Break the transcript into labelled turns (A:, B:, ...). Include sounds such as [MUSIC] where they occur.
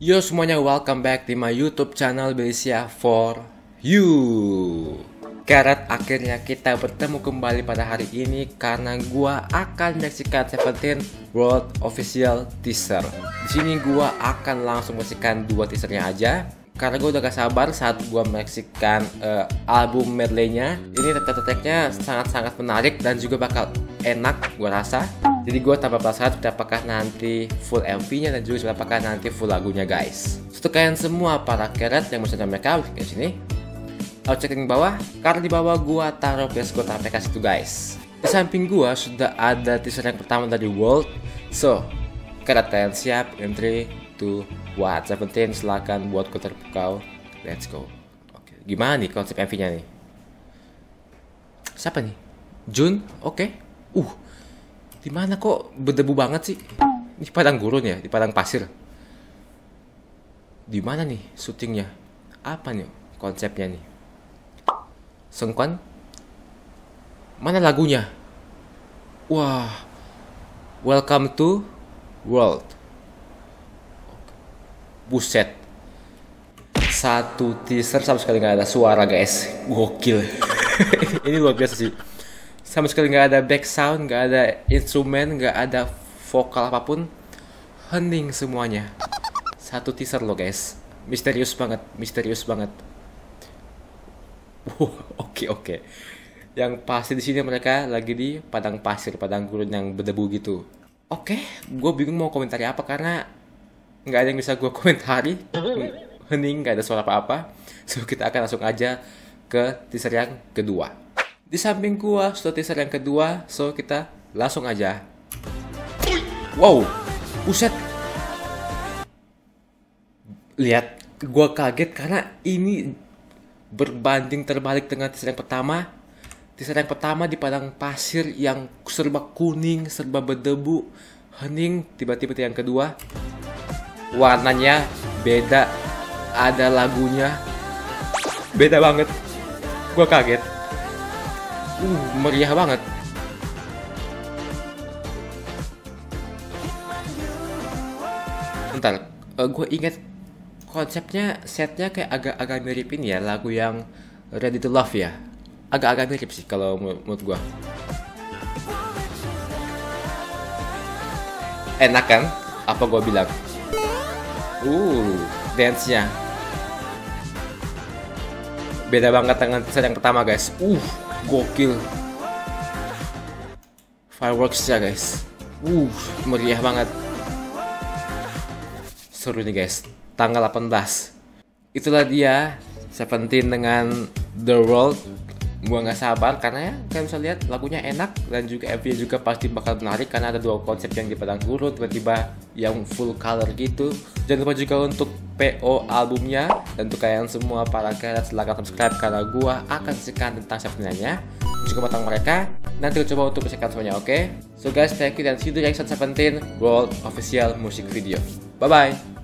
A: Yo semuanya, welcome back di my YouTube channel Belisia for You. Karat akhirnya kita bertemu kembali pada hari ini karena gua akan menyaksikan Seventeen World Official Teaser. Di sini gua akan langsung menyaksikan dua teasernya aja karena gue udah gak sabar saat gue menyaksikan uh, album medley-nya ini track-tracknya sangat-sangat menarik dan juga bakal enak gue rasa jadi gue tanpa penasaran apakah nanti full MV-nya dan juga apakah nanti full lagunya guys untuk kalian semua para keret yang mau mereka di sini I'll cek di bawah karena di bawah gue taruh PS gue aplikasi itu guys di samping gue sudah ada teaser yang pertama dari World so keret kalian siap entry to What? Seventeen silakan buat kota terpukau. Let's go. Oke, gimana nih konsep MV-nya nih? Siapa nih? Jun? Oke. Uh, di mana kok berdebu banget sih? Di padang gurun ya, di padang pasir. Di mana nih syutingnya? Apa nih konsepnya nih? Sengkuan? Mana lagunya? Wah, welcome to world. Buset. Satu teaser sama sekali nggak ada suara guys. Gokil. [LAUGHS] Ini luar biasa sih. Sama sekali nggak ada back sound, nggak ada instrumen, nggak ada vokal apa pun. Hening semuanya. Satu teaser loh guys. Misterius banget, misterius banget. [LAUGHS] Oke oke. Okay, Yang pasti di sini mereka lagi di padang pasir, padang gurun yang berdebu gitu. Oke, okay, gue bingung mau komentari apa karena nggak ada yang bisa gue komentari hening nggak ada suara apa-apa so kita akan langsung aja ke teaser yang kedua di samping gua sudah teaser yang kedua. So kita langsung aja. Wow. Buset. Lihat gua kaget karena ini berbanding terbalik dengan teaser yang pertama. Teaser yang pertama di padang pasir yang serba kuning serba berdebu hening tiba-tiba yang kedua. Warnanya beda. Ada lagunya. Beda banget. Gue kaget uh meriah banget. Bentar uh, eh, gue inget konsepnya setnya kayak agak-agak mirip ini ya lagu yang Ready to Love ya. Agak-agak mirip sih kalau menurut gue enak kan? Apa gue bilang? Uh, dance-nya. Beda banget dengan teaser yang pertama, guys. Uh, gokil. Fireworks ya, guys. Uh, meriah banget. Seru nih, guys. Tanggal 18. Itulah dia Seventeen dengan The World gua nggak sabar karena ya kalian bisa lihat lagunya enak dan juga MV juga pasti bakal menarik karena ada dua konsep yang di padang tiba-tiba yang full color gitu. Jangan lupa juga untuk PO albumnya dan untuk kalian semua para kalian silahkan subscribe karena gua akan sekian tentang sebenarnya. Juga matang mereka nanti coba untuk bersihkan semuanya oke? Okay? so guys thank you dan see you next 17 World Official Music Video. Bye bye